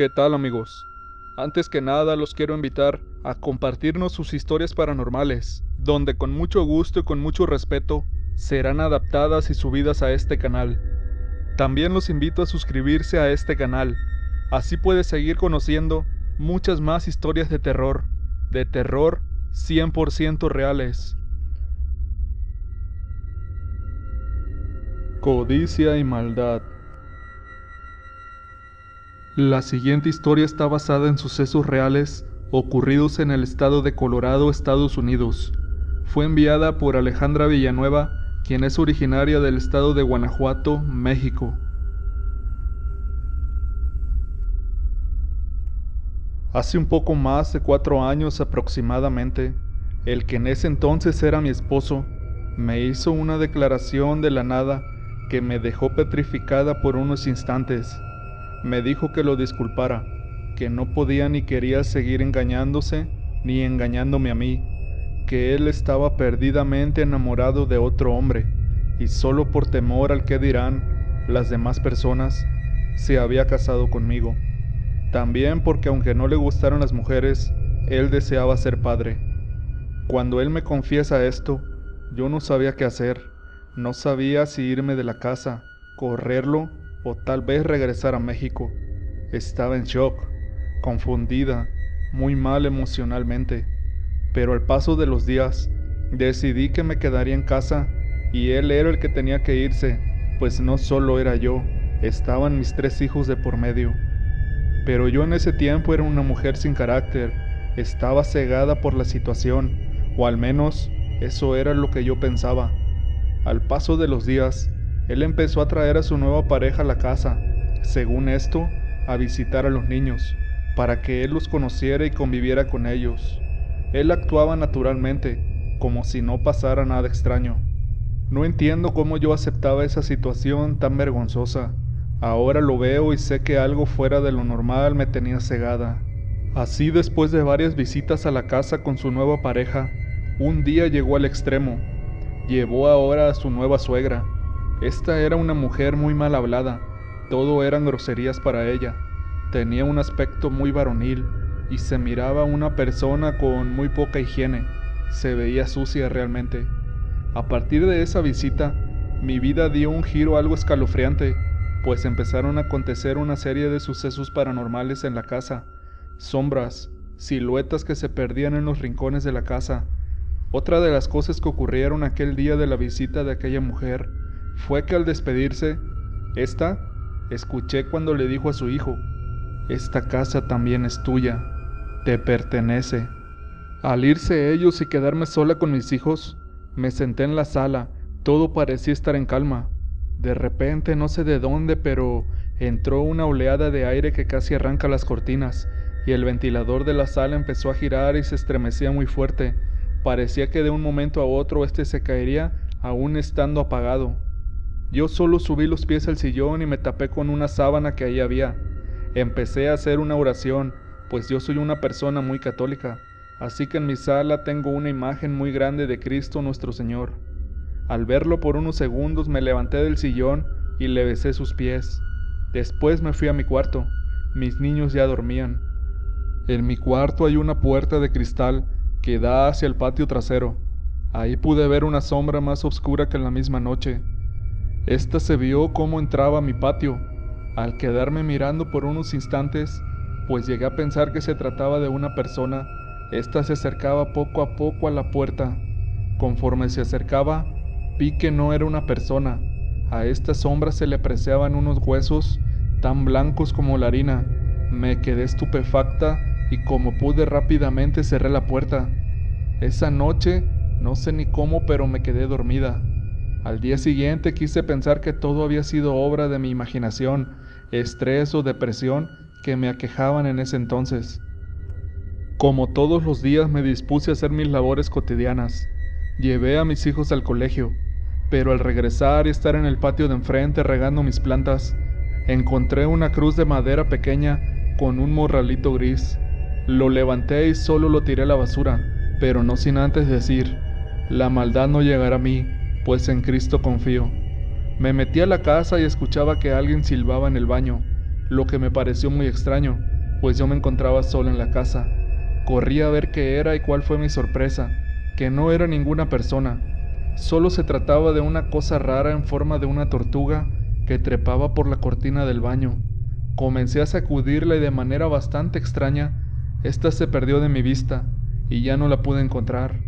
¿Qué tal amigos? Antes que nada los quiero invitar a compartirnos sus historias paranormales, donde con mucho gusto y con mucho respeto serán adaptadas y subidas a este canal. También los invito a suscribirse a este canal, así puedes seguir conociendo muchas más historias de terror, de terror 100% reales. Codicia y maldad. La siguiente historia está basada en sucesos reales ocurridos en el estado de Colorado, Estados Unidos. Fue enviada por Alejandra Villanueva, quien es originaria del estado de Guanajuato, México. Hace un poco más de cuatro años aproximadamente, el que en ese entonces era mi esposo, me hizo una declaración de la nada que me dejó petrificada por unos instantes. Me dijo que lo disculpara, que no podía ni quería seguir engañándose ni engañándome a mí, que él estaba perdidamente enamorado de otro hombre y solo por temor al que dirán las demás personas se había casado conmigo. También porque aunque no le gustaron las mujeres, él deseaba ser padre. Cuando él me confiesa esto, yo no sabía qué hacer, no sabía si irme de la casa, correrlo o tal vez regresar a México. Estaba en shock, confundida, muy mal emocionalmente, pero al paso de los días decidí que me quedaría en casa y él era el que tenía que irse, pues no solo era yo, estaban mis tres hijos de por medio. Pero yo en ese tiempo era una mujer sin carácter, estaba cegada por la situación, o al menos eso era lo que yo pensaba. Al paso de los días, él empezó a traer a su nueva pareja a la casa, según esto, a visitar a los niños, para que él los conociera y conviviera con ellos. Él actuaba naturalmente, como si no pasara nada extraño. No entiendo cómo yo aceptaba esa situación tan vergonzosa. Ahora lo veo y sé que algo fuera de lo normal me tenía cegada. Así después de varias visitas a la casa con su nueva pareja, un día llegó al extremo. Llevó ahora a su nueva suegra, esta era una mujer muy mal hablada, todo eran groserías para ella. Tenía un aspecto muy varonil y se miraba una persona con muy poca higiene. Se veía sucia realmente. A partir de esa visita, mi vida dio un giro algo escalofriante, pues empezaron a acontecer una serie de sucesos paranormales en la casa. Sombras, siluetas que se perdían en los rincones de la casa. Otra de las cosas que ocurrieron aquel día de la visita de aquella mujer fue que al despedirse, esta escuché cuando le dijo a su hijo, esta casa también es tuya, te pertenece. Al irse ellos y quedarme sola con mis hijos, me senté en la sala, todo parecía estar en calma. De repente, no sé de dónde, pero entró una oleada de aire que casi arranca las cortinas, y el ventilador de la sala empezó a girar y se estremecía muy fuerte. Parecía que de un momento a otro este se caería aún estando apagado. Yo solo subí los pies al sillón y me tapé con una sábana que ahí había. Empecé a hacer una oración, pues yo soy una persona muy católica, así que en mi sala tengo una imagen muy grande de Cristo nuestro Señor. Al verlo por unos segundos me levanté del sillón y le besé sus pies. Después me fui a mi cuarto. Mis niños ya dormían. En mi cuarto hay una puerta de cristal que da hacia el patio trasero. Ahí pude ver una sombra más oscura que en la misma noche. Esta se vio cómo entraba a mi patio. Al quedarme mirando por unos instantes, pues llegué a pensar que se trataba de una persona, esta se acercaba poco a poco a la puerta. Conforme se acercaba, vi que no era una persona. A esta sombra se le apreciaban unos huesos tan blancos como la harina. Me quedé estupefacta y como pude rápidamente cerré la puerta. Esa noche, no sé ni cómo, pero me quedé dormida. Al día siguiente quise pensar que todo había sido obra de mi imaginación, estrés o depresión que me aquejaban en ese entonces. Como todos los días me dispuse a hacer mis labores cotidianas. Llevé a mis hijos al colegio, pero al regresar y estar en el patio de enfrente regando mis plantas, encontré una cruz de madera pequeña con un morralito gris. Lo levanté y solo lo tiré a la basura, pero no sin antes decir, la maldad no llegará a mí, pues en Cristo confío. Me metí a la casa y escuchaba que alguien silbaba en el baño. lo que me pareció muy extraño, pues yo me encontraba solo en la casa. Corrí a ver qué era y cuál fue mi sorpresa, que no era ninguna persona. Solo se trataba de una cosa rara en forma de una tortuga que trepaba por la cortina del baño. Comencé a sacudirla y de manera bastante extraña, ésta se perdió de mi vista y ya no la pude encontrar.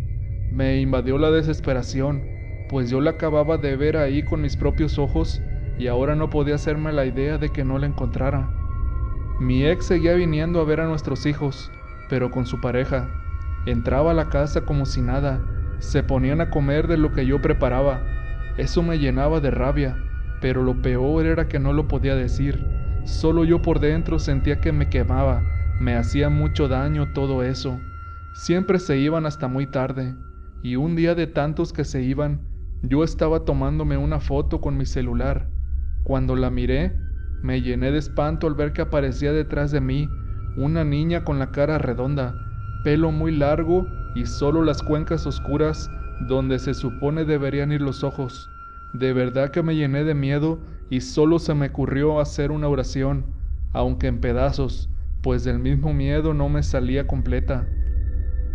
Me invadió la desesperación, pues yo la acababa de ver ahí con mis propios ojos y ahora no podía hacerme la idea de que no la encontrara. Mi ex seguía viniendo a ver a nuestros hijos, pero con su pareja. Entraba a la casa como si nada, se ponían a comer de lo que yo preparaba. Eso me llenaba de rabia, pero lo peor era que no lo podía decir. Solo yo por dentro sentía que me quemaba, me hacía mucho daño todo eso. Siempre se iban hasta muy tarde, y un día de tantos que se iban, yo estaba tomándome una foto con mi celular. Cuando la miré, me llené de espanto al ver que aparecía detrás de mí una niña con la cara redonda, pelo muy largo y solo las cuencas oscuras donde se supone deberían ir los ojos. De verdad que me llené de miedo y solo se me ocurrió hacer una oración, aunque en pedazos, pues del mismo miedo no me salía completa.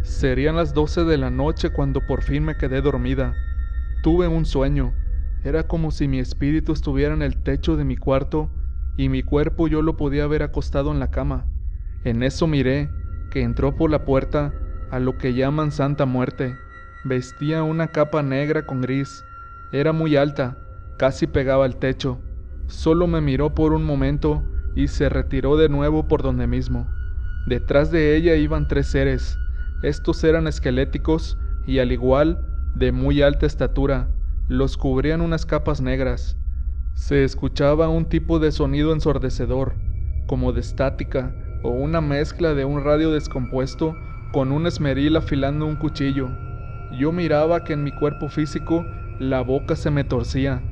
Serían las doce de la noche cuando por fin me quedé dormida. Tuve un sueño. Era como si mi espíritu estuviera en el techo de mi cuarto y mi cuerpo yo lo podía ver acostado en la cama. En eso miré que entró por la puerta a lo que llaman Santa Muerte. Vestía una capa negra con gris. Era muy alta, casi pegaba al techo. Solo me miró por un momento y se retiró de nuevo por donde mismo. Detrás de ella iban tres seres. Estos eran esqueléticos y al igual de muy alta estatura. Los cubrían unas capas negras. Se escuchaba un tipo de sonido ensordecedor, como de estática o una mezcla de un radio descompuesto con un esmeril afilando un cuchillo. Yo miraba que en mi cuerpo físico la boca se me torcía.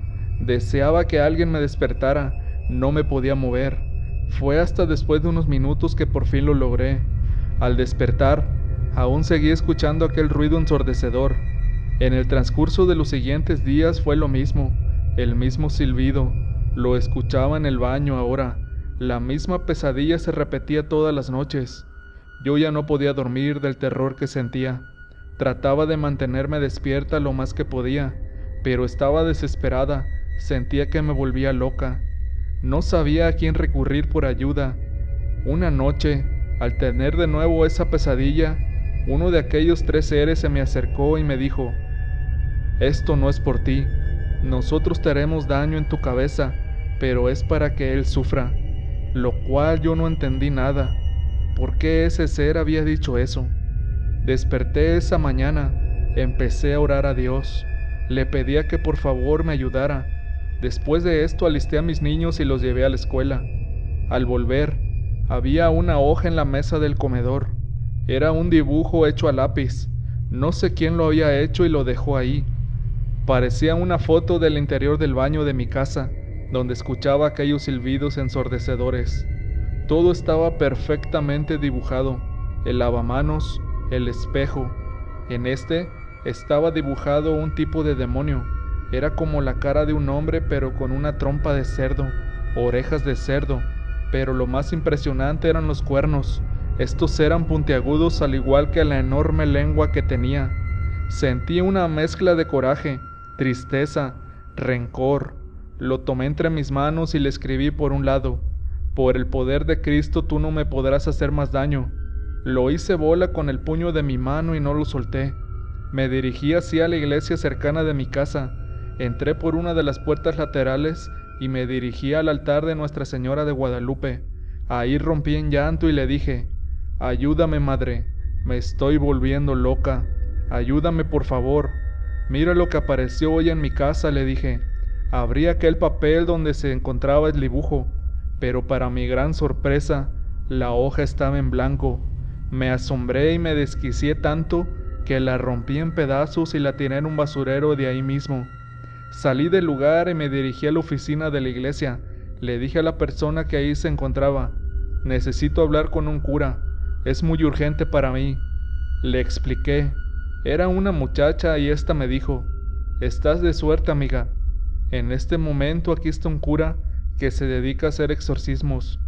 Deseaba que alguien me despertara, no me podía mover. Fue hasta después de unos minutos que por fin lo logré. Al despertar, aún seguí escuchando aquel ruido ensordecedor. En el transcurso de los siguientes días fue lo mismo. El mismo silbido, lo escuchaba en el baño ahora. La misma pesadilla se repetía todas las noches. Yo ya no podía dormir del terror que sentía. Trataba de mantenerme despierta lo más que podía, pero estaba desesperada, sentía que me volvía loca. No sabía a quién recurrir por ayuda. Una noche, al tener de nuevo esa pesadilla, uno de aquellos tres seres se me acercó y me dijo, Esto no es por ti, nosotros te haremos daño en tu cabeza, pero es para que Él sufra. Lo cual yo no entendí nada. ¿Por qué ese ser había dicho eso? Desperté esa mañana, empecé a orar a Dios, le pedía que por favor me ayudara. Después de esto alisté a mis niños y los llevé a la escuela. Al volver, había una hoja en la mesa del comedor. Era un dibujo hecho a lápiz. No sé quién lo había hecho y lo dejó ahí. Parecía una foto del interior del baño de mi casa, donde escuchaba aquellos silbidos ensordecedores. Todo estaba perfectamente dibujado, el lavamanos, el espejo. En este estaba dibujado un tipo de demonio. Era como la cara de un hombre pero con una trompa de cerdo, orejas de cerdo, pero lo más impresionante eran los cuernos. Estos eran puntiagudos al igual que la enorme lengua que tenía. Sentí una mezcla de coraje, tristeza, rencor. Lo tomé entre mis manos y le escribí por un lado, por el poder de Cristo tú no me podrás hacer más daño. Lo hice bola con el puño de mi mano y no lo solté. Me dirigí hacia la iglesia cercana de mi casa. Entré por una de las puertas laterales y me dirigí al altar de Nuestra Señora de Guadalupe. Ahí rompí en llanto y le dije, Ayúdame, madre, me estoy volviendo loca. Ayúdame, por favor. Mira lo que apareció hoy en mi casa, le dije. Abrí aquel papel donde se encontraba el dibujo, pero para mi gran sorpresa, la hoja estaba en blanco. Me asombré y me desquicié tanto que la rompí en pedazos y la tiré en un basurero de ahí mismo. Salí del lugar y me dirigí a la oficina de la iglesia. Le dije a la persona que ahí se encontraba, necesito hablar con un cura, es muy urgente para mí. Le expliqué, era una muchacha y ésta me dijo, Estás de suerte, amiga. En este momento aquí está un cura que se dedica a hacer exorcismos.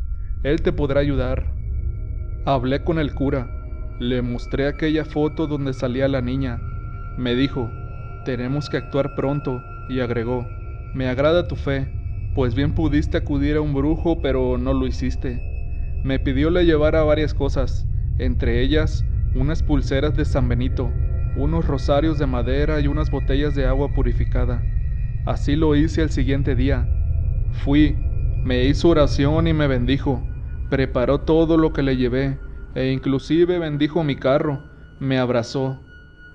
Él te podrá ayudar. Hablé con el cura. Le mostré aquella foto donde salía la niña. Me dijo, tenemos que actuar pronto, y agregó, me agrada tu fe, pues bien pudiste acudir a un brujo, pero no lo hiciste. Me pidió le llevara varias cosas, entre ellas unas pulseras de San Benito, unos rosarios de madera y unas botellas de agua purificada. Así lo hice el siguiente día. Fui, me hizo oración y me bendijo, preparó todo lo que le llevé, e inclusive bendijo mi carro, me abrazó.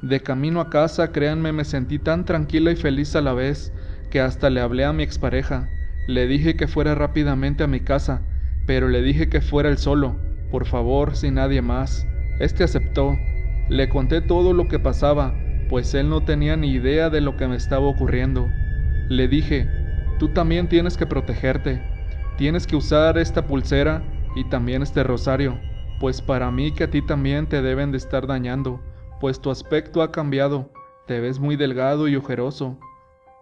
De camino a casa, créanme, me sentí tan tranquila y feliz a la vez, que hasta le hablé a mi expareja. Le dije que fuera rápidamente a mi casa, pero le dije que fuera él solo, por favor, sin nadie más. Este aceptó. Le conté todo lo que pasaba, pues él no tenía ni idea de lo que me estaba ocurriendo. Le dije, tú también tienes que protegerte. Tienes que usar esta pulsera y también este rosario, pues para mí que a ti también te deben de estar dañando, pues tu aspecto ha cambiado, te ves muy delgado y ojeroso.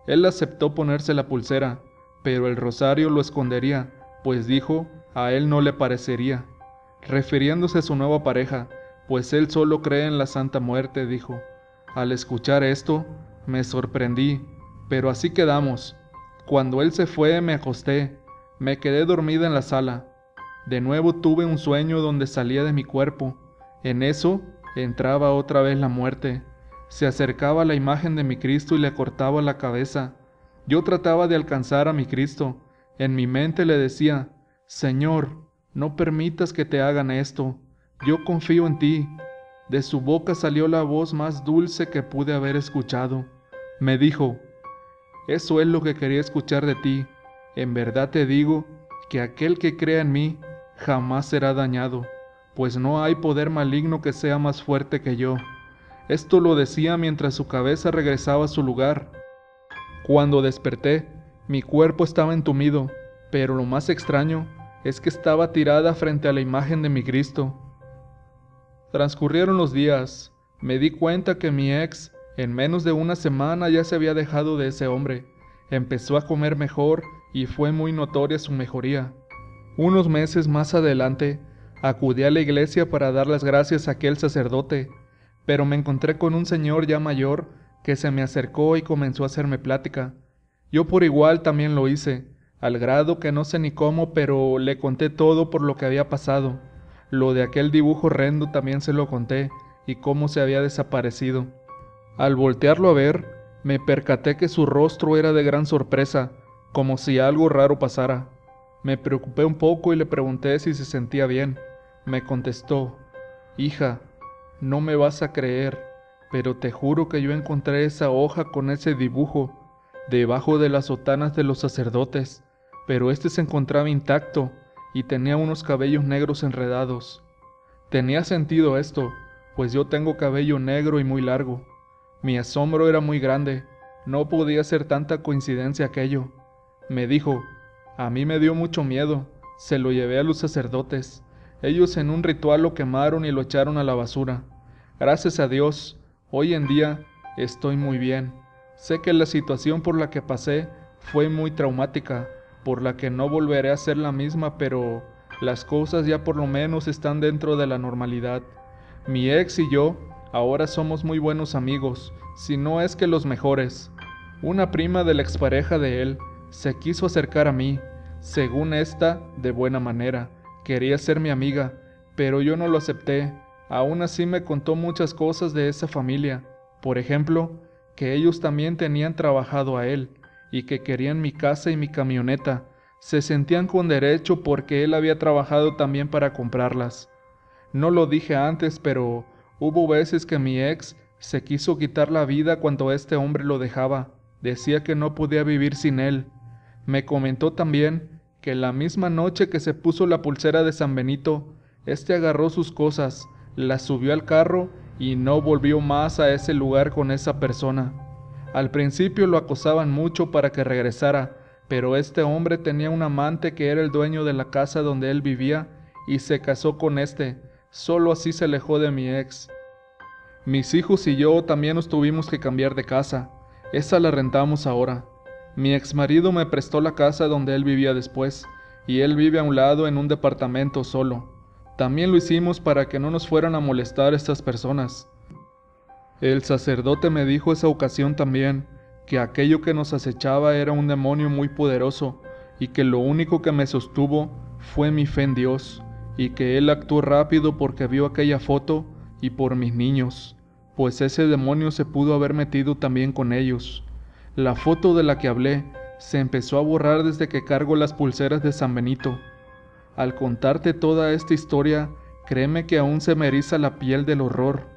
Él aceptó ponerse la pulsera, pero el rosario lo escondería, pues dijo, a él no le parecería. Refiriéndose a su nueva pareja, pues él solo cree en la Santa Muerte, dijo. Al escuchar esto, me sorprendí, pero así quedamos. Cuando él se fue me acosté, me quedé dormida en la sala. De nuevo tuve un sueño donde salía de mi cuerpo. En eso entraba otra vez la muerte. Se acercaba la imagen de mi Cristo y le cortaba la cabeza. Yo trataba de alcanzar a mi Cristo. En mi mente le decía, Señor, no permitas que te hagan esto. Yo confío en ti. De su boca salió la voz más dulce que pude haber escuchado. Me dijo, eso es lo que quería escuchar de ti. En verdad te digo que aquel que crea en mí jamás será dañado, pues no hay poder maligno que sea más fuerte que yo. Esto lo decía mientras su cabeza regresaba a su lugar. Cuando desperté, mi cuerpo estaba entumido, pero lo más extraño es que estaba tirada frente a la imagen de mi Cristo. Transcurrieron los días, me di cuenta que mi ex en menos de una semana ya se había dejado de ese hombre, empezó a comer mejor y fue muy notoria su mejoría. Unos meses más adelante, acudí a la iglesia para dar las gracias a aquel sacerdote, pero me encontré con un señor ya mayor que se me acercó y comenzó a hacerme plática. Yo por igual también lo hice, al grado que no sé ni cómo, pero le conté todo por lo que había pasado. Lo de aquel dibujo horrendo también se lo conté, y cómo se había desaparecido. Al voltearlo a ver, me percaté que su rostro era de gran sorpresa, como si algo raro pasara. Me preocupé un poco y le pregunté si se sentía bien. Me contestó, Hija, no me vas a creer, pero te juro que yo encontré esa hoja con ese dibujo debajo de las sotanas de los sacerdotes, pero este se encontraba intacto y tenía unos cabellos negros enredados. Tenía sentido esto, pues yo tengo cabello negro y muy largo. Mi asombro era muy grande, no podía ser tanta coincidencia aquello. Me dijo, a mí me dio mucho miedo, se lo llevé a los sacerdotes. Ellos en un ritual lo quemaron y lo echaron a la basura. Gracias a Dios, hoy en día estoy muy bien. Sé que la situación por la que pasé fue muy traumática, por la que no volveré a ser la misma, pero las cosas ya por lo menos están dentro de la normalidad. Mi ex y yo Ahora somos muy buenos amigos, si no es que los mejores. Una prima de la expareja de él se quiso acercar a mí, según esta, de buena manera. Quería ser mi amiga, pero yo no lo acepté. Aún así me contó muchas cosas de esa familia. Por ejemplo, que ellos también tenían trabajado a él y que querían mi casa y mi camioneta. Se sentían con derecho porque él había trabajado también para comprarlas. No lo dije antes, pero Hubo veces que mi ex se quiso quitar la vida cuando este hombre lo dejaba. Decía que no podía vivir sin él. Me comentó también que la misma noche que se puso la pulsera de San Benito, este agarró sus cosas, las subió al carro y no volvió más a ese lugar con esa persona. Al principio lo acosaban mucho para que regresara, pero este hombre tenía un amante que era el dueño de la casa donde él vivía y se casó con este Solo así se alejó de mi ex. Mis hijos y yo también nos tuvimos que cambiar de casa. Esa la rentamos ahora. Mi ex marido me prestó la casa donde él vivía después, y él vive a un lado en un departamento solo. También lo hicimos para que no nos fueran a molestar estas personas. El sacerdote me dijo esa ocasión también que aquello que nos acechaba era un demonio muy poderoso y que lo único que me sostuvo fue mi fe en Dios y que Él actuó rápido porque vio aquella foto y por mis niños, pues ese demonio se pudo haber metido también con ellos. La foto de la que hablé se empezó a borrar desde que cargo las pulseras de San Benito. Al contarte toda esta historia, créeme que aún se me eriza la piel del horror,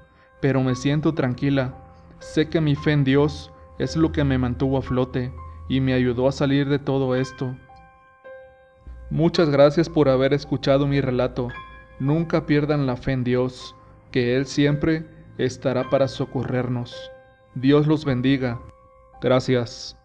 pero me siento tranquila. Sé que mi fe en Dios es lo que me mantuvo a flote y me ayudó a salir de todo esto. Muchas gracias por haber escuchado mi relato. Nunca pierdan la fe en Dios, que Él siempre estará para socorrernos. Dios los bendiga. Gracias.